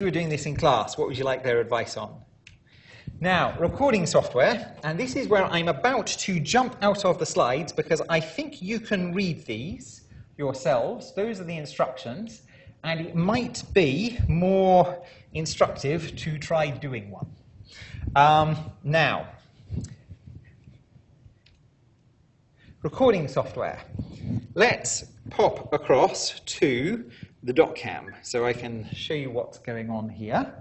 you were doing this in class, what would you like their advice on? Now, recording software, and this is where I'm about to jump out of the slides because I think you can read these yourselves. Those are the instructions, and it might be more instructive to try doing one. Um, now, recording software. Let's pop across to the DocCam so I can show you what's going on here.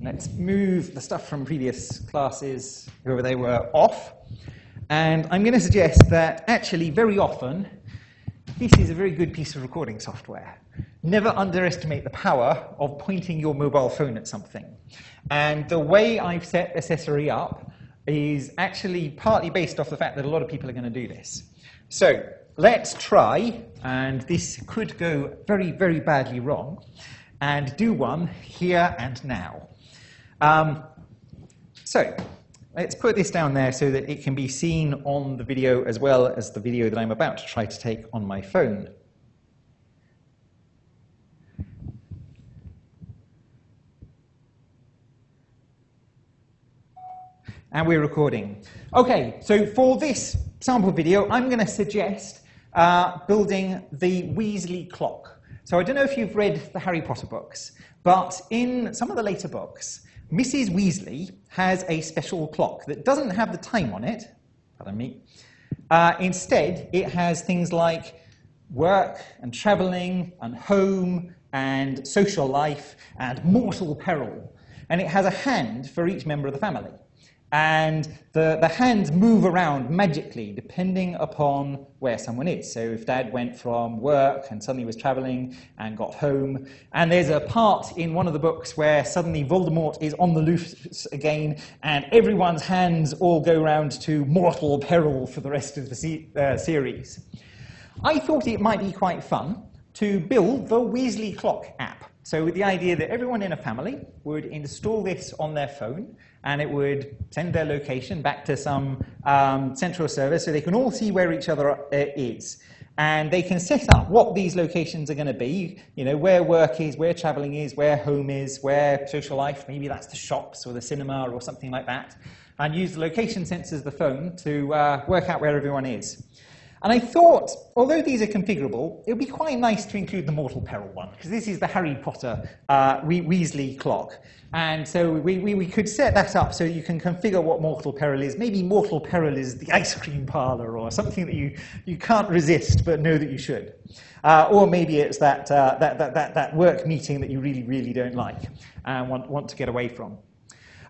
Let's move the stuff from previous classes, whoever they were, off. And I'm going to suggest that actually, very often, this is a very good piece of recording software. Never underestimate the power of pointing your mobile phone at something. And the way I've set Assessory up is actually partly based off the fact that a lot of people are going to do this. So let's try, and this could go very, very badly wrong, and do one here and now. Um, so let's put this down there so that it can be seen on the video as well as the video that I'm about to try to take on my phone. And we're recording. Okay, so for this sample video, I'm going to suggest uh, building the Weasley clock. So I don't know if you've read the Harry Potter books, but in some of the later books, Mrs. Weasley has a special clock that doesn't have the time on it, pardon me. Uh, instead, it has things like work and traveling and home and social life and mortal peril. And it has a hand for each member of the family. And the, the hands move around magically depending upon where someone is. So if dad went from work and suddenly was traveling and got home, and there's a part in one of the books where suddenly Voldemort is on the loose again, and everyone's hands all go round to mortal peril for the rest of the se- uh, series. I thought it might be quite fun to build the Weasley Clock app. So, with the idea that everyone in a family would install this on their phone and it would send their location back to some um, central server so they can all see where each other uh, is. And they can set up what these locations are going to be, you know, where work is, where traveling is, where home is, where social life, maybe that's the shops or the cinema or something like that, and use the location sensors of the phone to uh, work out where everyone is. And I thought, although these are configurable, it would be quite nice to include the mortal peril one, because this is the Harry Potter uh, Weasley clock. And so we, we, we, could set that up so you can configure what mortal peril is. Maybe mortal peril is the ice cream parlor or something that you, you can't resist but know that you should. Uh, or maybe it's that, uh, that, that, that, that work meeting that you really, really don't like and want, want to get away from.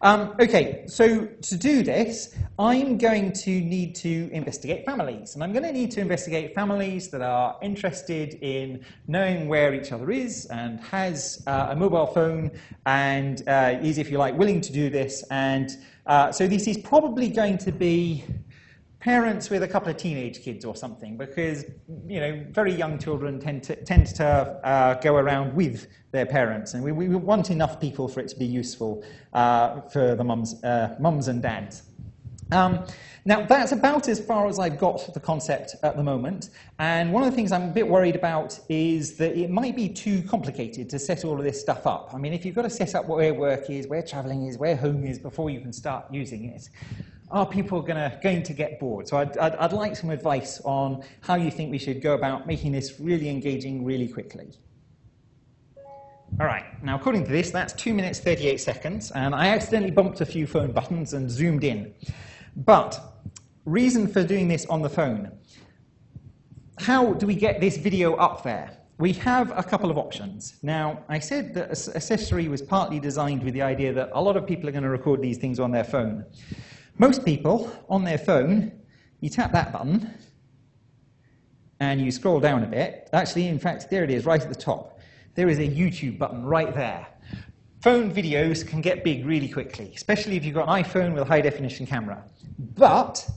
Um, okay, so to do this, I'm going to need to investigate families. And I'm going to need to investigate families that are interested in knowing where each other is and has uh, a mobile phone and uh, is, if you like, willing to do this. And uh, so this is probably going to be parents with a couple of teenage kids or something, because you know very young children tend to tend to uh, go around with their parents, and we, we want enough people for it to be useful uh, for the mums, uh, mums and dads. Um, now, that's about as far as I've got the concept at the moment. And one of the things I'm a bit worried about is that it might be too complicated to set all of this stuff up. I mean, if you've got to set up where work is, where traveling is, where home is before you can start using it, are people gonna, going to get bored? So I'd, I'd, I'd like some advice on how you think we should go about making this really engaging really quickly. All right, now according to this, that's 2 minutes 38 seconds, and I accidentally bumped a few phone buttons and zoomed in. But, reason for doing this on the phone. How do we get this video up there? We have a couple of options. Now, I said that Assessory was partly designed with the idea that a lot of people are going to record these things on their phone. Most people on their phone, you tap that button and you scroll down a bit. Actually, in fact, there it is, right at the top. There is a YouTube button right there. Phone videos can get big really quickly, especially if you've got an iPhone with a high definition camera. But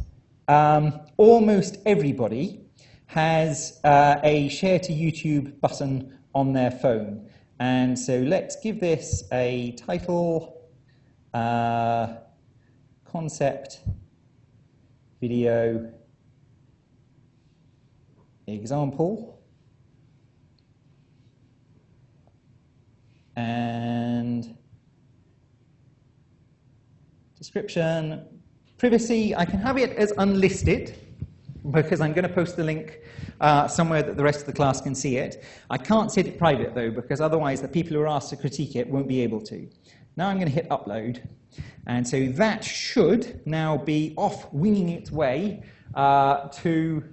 um, almost everybody has uh, a share to YouTube button on their phone. And so let's give this a title. Uh, concept video example. and description, privacy, I can have it as unlisted because I'm going to post the link uh, somewhere that the rest of the class can see it. I can't set it private though because otherwise the people who are asked to critique it won't be able to. Now I'm going to hit upload. And so that should now be off winging its way uh, to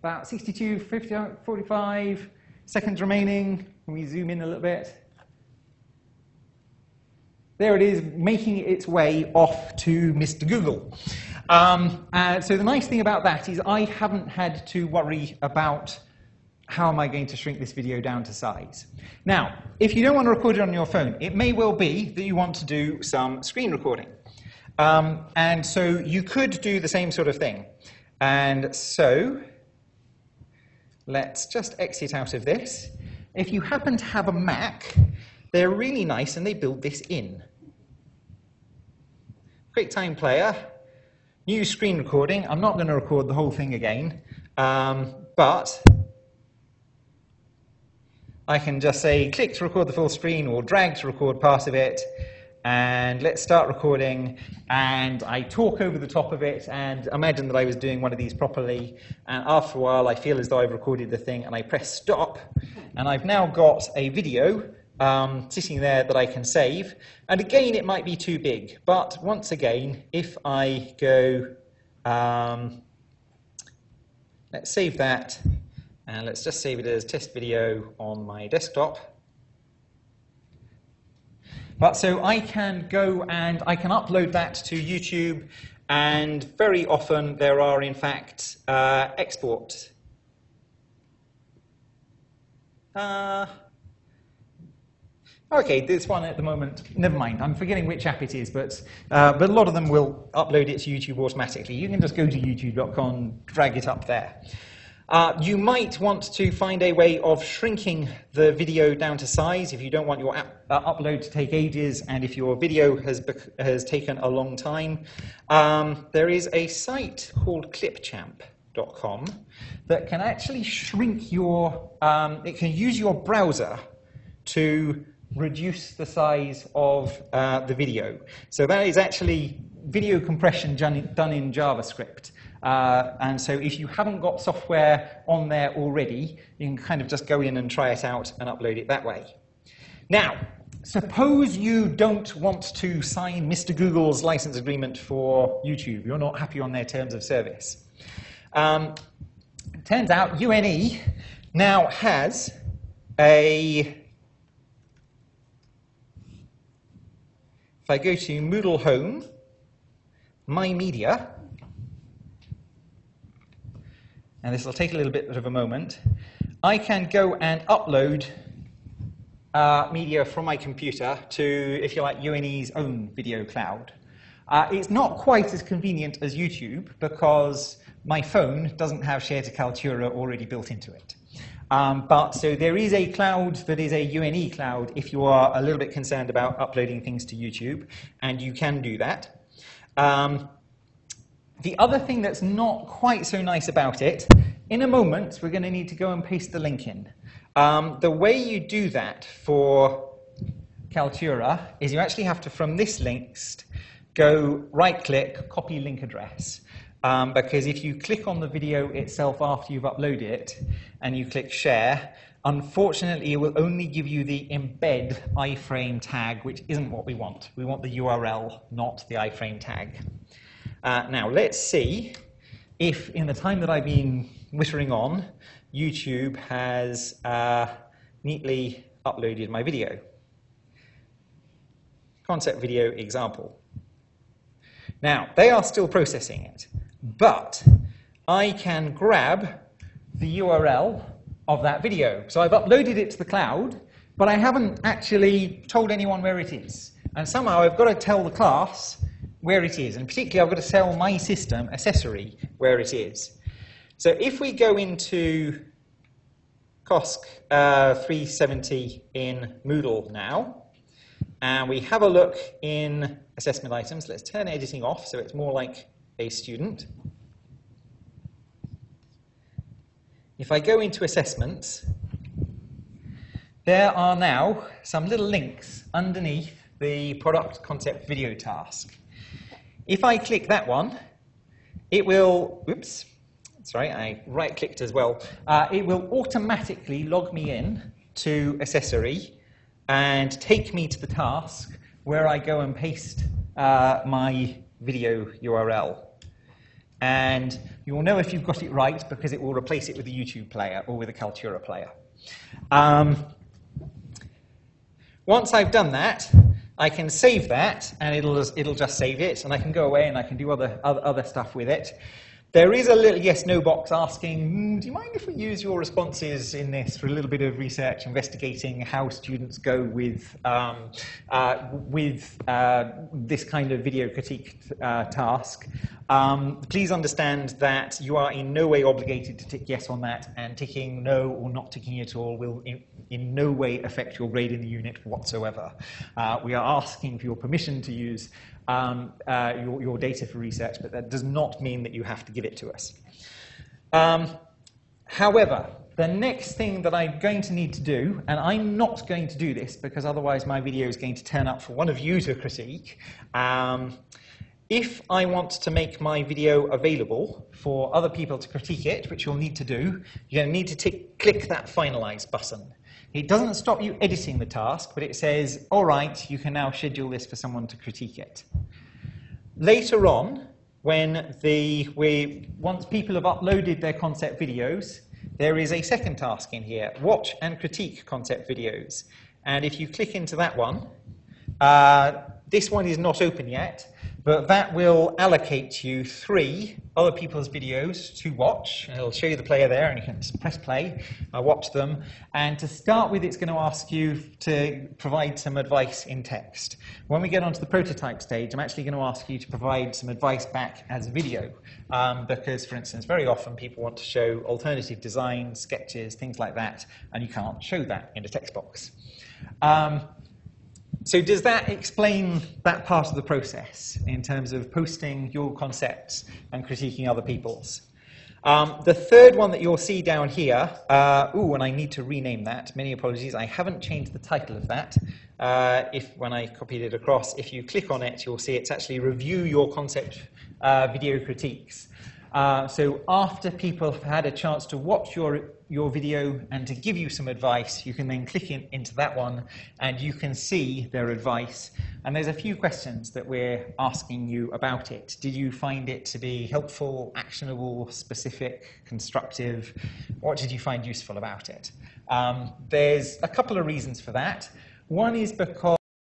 about 62, 50, 45 seconds remaining. Can we zoom in a little bit? There it is, making its way off to Mr. Google. Um, uh, so the nice thing about that is I haven't had to worry about how am I going to shrink this video down to size. Now, if you don't want to record it on your phone, it may well be that you want to do some screen recording. Um, and so you could do the same sort of thing. And so let's just exit out of this. If you happen to have a Mac, they're really nice and they build this in. QuickTime Player, new screen recording. I'm not going to record the whole thing again, um, but I can just say click to record the full screen or drag to record part of it. And let's start recording. And I talk over the top of it and imagine that I was doing one of these properly. And after a while, I feel as though I've recorded the thing and I press stop. And I've now got a video um, sitting there that I can save. And again, it might be too big. But once again, if I go, um, let's save that and let's just save it as test video on my desktop. But so I can go and I can upload that to YouTube, and very often there are, in fact, uh, export. Uh, Okay, this one at the moment, never mind. I'm forgetting which app it is, but, uh, but a lot of them will upload it to YouTube automatically. You can just go to youtube.com, drag it up there. Uh, you might want to find a way of shrinking the video down to size if you don't want your app, uh, upload to take ages and if your video has, has taken a long time. Um, there is a site called clipchamp.com that can actually shrink your, um, it can use your browser to reduce the size of uh, the video. So that is actually video compression done in JavaScript. Uh, and so if you haven't got software on there already, you can kind of just go in and try it out and upload it that way. Now, suppose you don't want to sign Mr. Google's license agreement for YouTube. You're not happy on their terms of service. Um, turns out UNE now has a if I go to Moodle Home, My Media, and this will take a little bit of a moment, I can go and upload uh, media from my computer to, if you like, UNE's own video cloud. Uh, it's not quite as convenient as YouTube because my phone doesn't have Share to Kaltura already built into it. Um, but so there is a cloud that is a UNE cloud if you are a little bit concerned about uploading things to YouTube, and you can do that. Um, the other thing that's not quite so nice about it, in a moment, we're going to need to go and paste the link in. Um, the way you do that for Kaltura is you actually have to, from this list, go right-click, copy link address. Um, because if you click on the video itself after you've uploaded it and you click share, unfortunately it will only give you the embed iframe tag, which isn't what we want. We want the URL, not the iframe tag. Uh, now, let's see if in the time that I've been whittering on, YouTube has uh, neatly uploaded my video. Concept video example. Now, they are still processing it, but I can grab the URL of that video. So I've uploaded it to the cloud, but I haven't actually told anyone where it is. And somehow I've got to tell the class where it is. And particularly, I've got to sell my system Assessory where it is. So if we go into COSC uh, 370 in Moodle now, and we have a look in assessment items, let's turn editing off so it's more like a student. If I go into assessments, there are now some little links underneath the product concept video task. If I click that one, it will, oops, sorry, I right clicked as well. Uh, it will automatically log me in to Assessory and take me to the task where I go and paste uh, my video URL. And you'll know if you've got it right because it will replace it with a YouTube player or with a Kaltura player. Um, once I've done that, I can save that, and it'll just, it'll just save it, and I can go away and I can do other, other, other stuff with it. There is a little yes no box asking, mm, do you mind if we use your responses in this for a little bit of research investigating how students go with, um, uh, with uh, this kind of video critique uh, task? Um, please understand that you are in no way obligated to tick yes on that, and ticking no or not ticking at all will in, in no way affect your grade in the unit whatsoever. Uh, we are asking for your permission to use um, uh, your, your, data for research, but that does not mean that you have to give it to us. Um, however, the next thing that I'm going to need to do, and I'm not going to do this because otherwise my video is going to turn up for one of you to critique. Um, if I want to make my video available for other people to critique it, which you'll need to do, you're going to need to click that finalize button. It doesn't stop you editing the task, but it says, all right, you can now schedule this for someone to critique it. Later on, when the, we, once people have uploaded their concept videos, there is a second task in here, watch and critique concept videos. And if you click into that one, uh, this one is not open yet, but that will allocate you three other people's videos to watch. It'll show you the player there, and you can press play, uh, watch them. And to start with, it's going to ask you to provide some advice in text. When we get onto the prototype stage, I'm actually going to ask you to provide some advice back as a video. Um, because, for instance, very often people want to show alternative designs, sketches, things like that, and you can't show that in a text box. Um, so does that explain that part of the process in terms of posting your concepts and critiquing other people's? Um, the third one that you'll see down here, uh, ooh, and I need to rename that. Many apologies, I haven't changed the title of that. Uh, if when I copied it across, if you click on it, you'll see it's actually review your concept uh, video critiques. Uh, so after people have had a chance to watch your, your video and to give you some advice, you can then click in, into that one and you can see their advice. And there's a few questions that we're asking you about it. Did you find it to be helpful, actionable, specific, constructive? What did you find useful about it? Um, there's a couple of reasons for that. One is because